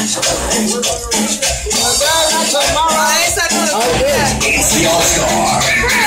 It's the All Star.